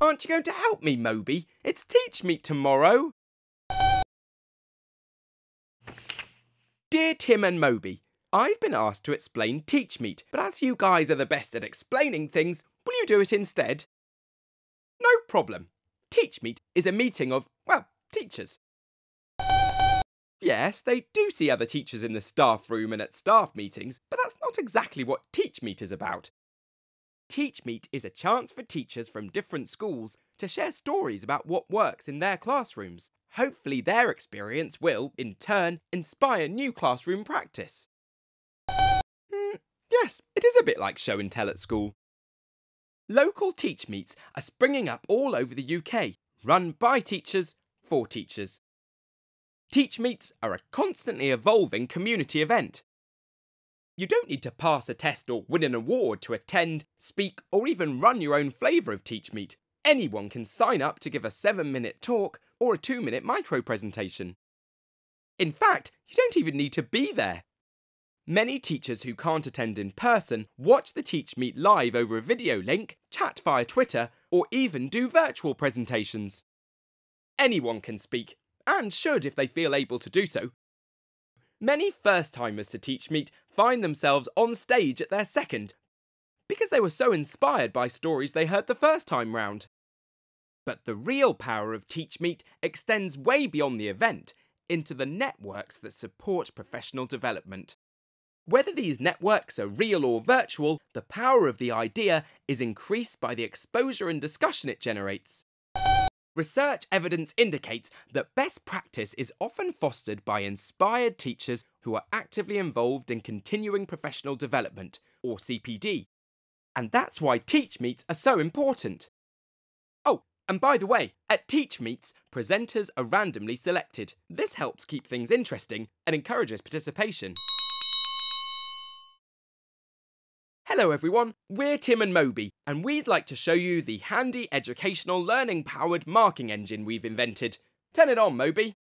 Aren't you going to help me, Moby? It's Teach Meet tomorrow. Dear Tim and Moby, I've been asked to explain Teach Meet, but as you guys are the best at explaining things, will you do it instead? No problem. Teach Meet is a meeting of, well, teachers. Yes, they do see other teachers in the staff room and at staff meetings, but that's not exactly what Teach Meet is about. Teach Meet is a chance for teachers from different schools to share stories about what works in their classrooms. Hopefully, their experience will, in turn, inspire new classroom practice. Mm, yes, it is a bit like show and tell at school. Local Teach Meets are springing up all over the UK, run by teachers for teachers. Teach Meets are a constantly evolving community event. You don't need to pass a test or win an award to attend, speak, or even run your own flavour of Teach Meet. Anyone can sign up to give a 7 minute talk or a 2 minute micro presentation. In fact, you don't even need to be there. Many teachers who can't attend in person watch the Teach Meet live over a video link, chat via Twitter, or even do virtual presentations. Anyone can speak, and should if they feel able to do so. Many first timers to Teach Meet find themselves on stage at their second because they were so inspired by stories they heard the first time round. But the real power of Teach Meet extends way beyond the event into the networks that support professional development. Whether these networks are real or virtual, the power of the idea is increased by the exposure and discussion it generates. Research evidence indicates that best practice is often fostered by inspired teachers who are actively involved in continuing professional development, or CPD. And that's why Teach Meets are so important. Oh, and by the way, at Teach Meets, presenters are randomly selected. This helps keep things interesting and encourages participation. Hello everyone, we're Tim and Moby, and we'd like to show you the handy educational learning powered marking engine we've invented. Turn it on, Moby.